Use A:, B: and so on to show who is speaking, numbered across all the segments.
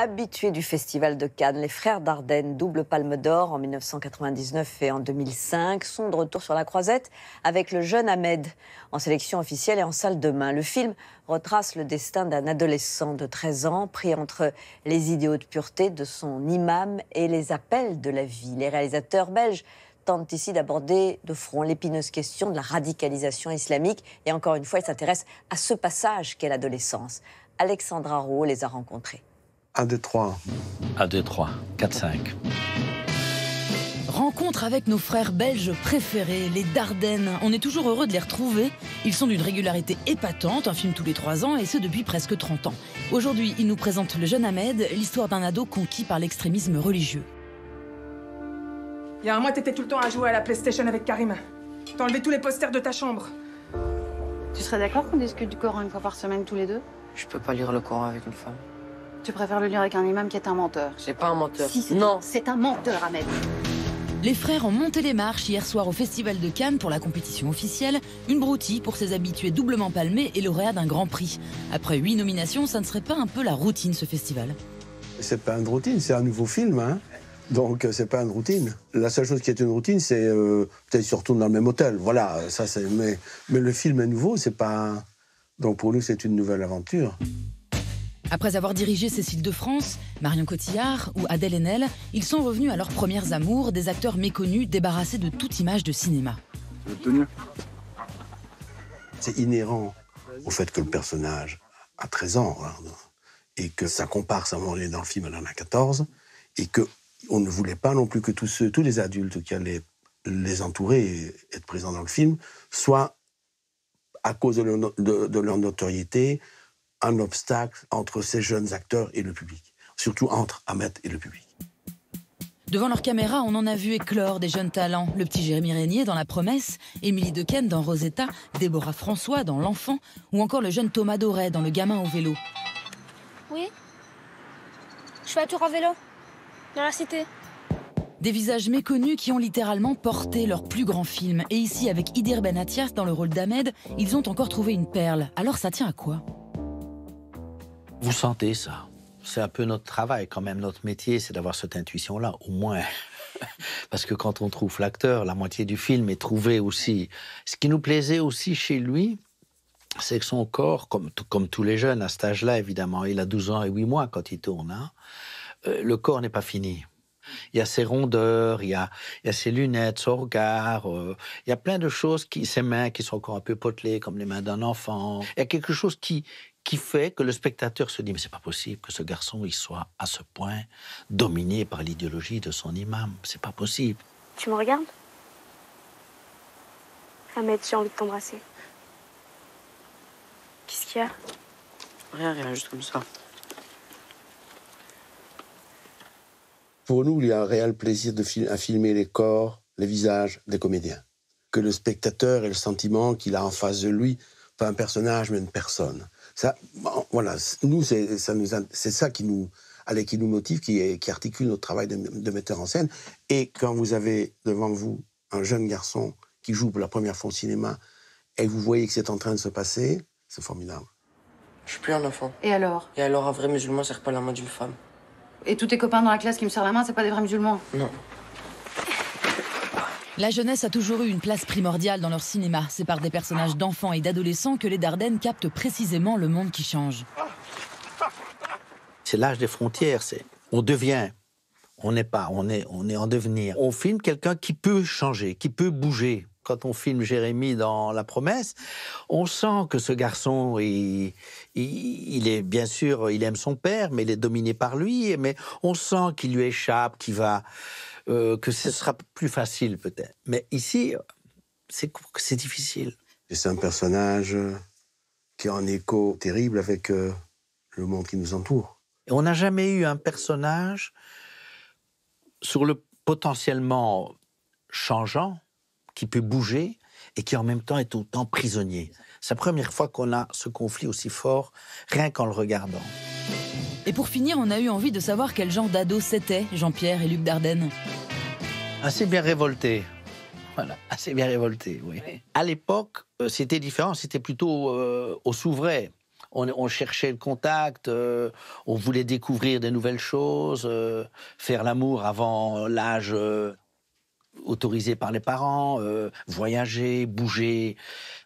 A: Habitués du Festival de Cannes, les frères Dardenne, double palme d'or en 1999 et en 2005, sont de retour sur la croisette avec le jeune Ahmed en sélection officielle et en salle de main. Le film retrace le destin d'un adolescent de 13 ans pris entre les idéaux de pureté de son imam et les appels de la vie. Les réalisateurs belges tentent ici d'aborder de front l'épineuse question de la radicalisation islamique et encore une fois, ils s'intéressent à ce passage qu'est l'adolescence. Alexandra Roux les a rencontrés.
B: 1, 2, 3.
C: 1, 2, 3, 4, 5.
D: Rencontre avec nos frères belges préférés, les Dardennes. On est toujours heureux de les retrouver. Ils sont d'une régularité épatante, un film tous les trois ans, et ce depuis presque 30 ans. Aujourd'hui, ils nous présentent Le Jeune Ahmed, l'histoire d'un ado conquis par l'extrémisme religieux.
E: Il y a un mois, t'étais tout le temps à jouer à la PlayStation avec Karim. T'as enlevé tous les posters de ta chambre.
F: Tu serais d'accord qu'on discute du Coran une fois par semaine tous les deux?
G: Je peux pas lire le Coran avec une femme.
F: Tu préfères le lire avec un imam qui est un menteur
G: C'est pas un menteur.
F: Si,
G: non.
F: C'est un menteur, Ahmed.
D: Les frères ont monté les marches hier soir au Festival de Cannes pour la compétition officielle. Une broutille pour ses habitués doublement palmés et lauréats d'un grand prix. Après huit nominations, ça ne serait pas un peu la routine ce festival?
B: C'est pas une routine, c'est un nouveau film. Hein donc c'est pas une routine. La seule chose qui est une routine, c'est euh, peut-être se retourne dans le même hôtel. Voilà, ça c'est. Mais, mais le film est nouveau, c'est pas. Donc pour nous, c'est une nouvelle aventure.
D: Après avoir dirigé Cécile de France, Marion Cotillard ou Adèle Haenel, ils sont revenus à leurs premières amours, des acteurs méconnus débarrassés de toute image de cinéma.
B: C'est inhérent au fait que le personnage a 13 ans hein, et que sa comparse à un moment donné dans le film elle en a 14 et que on ne voulait pas non plus que tous ceux, tous les adultes qui allaient les entourer et être présents dans le film soient à cause de leur, de leur notoriété, un obstacle entre ces jeunes acteurs et le public, surtout entre Ahmed et le public.
D: Devant leur caméra, on en a vu éclore des jeunes talents. Le petit Jérémy Régnier dans La Promesse, Émilie Dequesne dans Rosetta, Déborah François dans L'Enfant, ou encore le jeune Thomas Doré dans Le Gamin au vélo.
H: Oui Je fais un tour en vélo, dans la cité.
D: Des visages méconnus qui ont littéralement porté leur plus grand film. Et ici, avec Idir Ben Atias dans le rôle d'Ahmed, ils ont encore trouvé une perle. Alors ça tient à quoi?
C: Vous sentez ça C'est un peu notre travail quand même, notre métier, c'est d'avoir cette intuition-là, au moins. Parce que quand on trouve l'acteur, la moitié du film est trouvé aussi. Ce qui nous plaisait aussi chez lui, c'est que son corps, comme, comme tous les jeunes à cet âge-là, évidemment, il a 12 ans et 8 mois quand il tourne, hein, euh, le corps n'est pas fini. Il y a ses rondeurs, il y a, il y a ses lunettes, son regard, euh, il y a plein de choses, qui, ses mains qui sont encore un peu potelées comme les mains d'un enfant. Il y a quelque chose qui, qui fait que le spectateur se dit mais c'est pas possible que ce garçon il soit à ce point dominé par l'idéologie de son imam. C'est pas possible.
H: Tu me regardes? Ahmed, j'ai envie de t'embrasser. Qu'est-ce qu'il y a?
G: Rien, rien, juste comme ça.
B: Pour nous, il y a un réel plaisir de fil à filmer les corps, les visages des comédiens. Que le spectateur ait le sentiment qu'il a en face de lui pas un personnage, mais une personne. Ça, bon, voilà, nous, c'est ça, qui nous, allez, qui nous motive, qui, qui articule notre travail de, de metteur en scène. Et quand vous avez devant vous un jeune garçon qui joue pour la première fois au cinéma et vous voyez que c'est en train de se passer, c'est formidable.
G: Je suis plus un enfant.
F: Et alors?
G: Et alors, un vrai musulman serre pas la main d'une femme.
F: Et tous tes copains dans la classe qui me serrent la main, c'est pas des vrais musulmans
G: Non.
D: La jeunesse a toujours eu une place primordiale dans leur cinéma. C'est par des personnages d'enfants et d'adolescents que les Dardennes captent précisément le monde qui change.
C: C'est l'âge des frontières. C'est on devient, on n'est pas, on est, on est en devenir. On filme quelqu'un qui peut changer, qui peut bouger. Quand on filme Jérémy dans La Promesse, on sent que ce garçon, il, il, il est bien sûr, il aime son père, mais il est dominé par lui. Mais on sent qu'il lui échappe, qu'il va, euh, que ce sera plus facile peut-être. Mais ici, c'est c'est difficile.
B: Et c'est un personnage qui est en écho terrible avec euh, le monde qui nous entoure.
C: Et on n'a jamais eu un personnage sur le potentiellement changeant, qui peut bouger et qui en même temps est autant prisonnier. C'est la première fois qu'on a ce conflit aussi fort, rien qu'en le regardant.
D: Et pour finir, on a eu envie de savoir quel genre d'ado c'était, Jean-Pierre et Luc Dardenne.
C: Assez bien révolté. Voilà, assez bien révolté, oui. À l'époque, euh, c'était différent, c'était plutôt euh, au Souvray. On, on cherchait le contact, euh, on voulait découvrir des nouvelles choses, euh, faire l'amour avant l'âge autorisé par les parents, euh, voyager, bouger.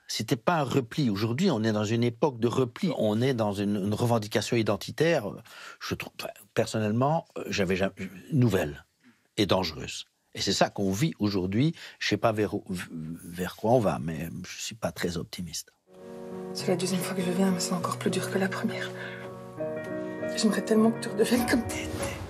C: C'était pas un repli. Aujourd'hui, on est dans une époque de repli. On est dans une, revendication identitaire. Je trouve, personnellement, euh, j'avais jamais nouvelle et dangereuse. Et c'est ça qu'on vit aujourd'hui. Je sais pas vers quoi on va, mais je suis pas très optimiste.
E: C'est la deuxième fois que je viens, mais c'est encore plus dur que la première. J'aimerais tellement que tu redeviennes comme t'étais.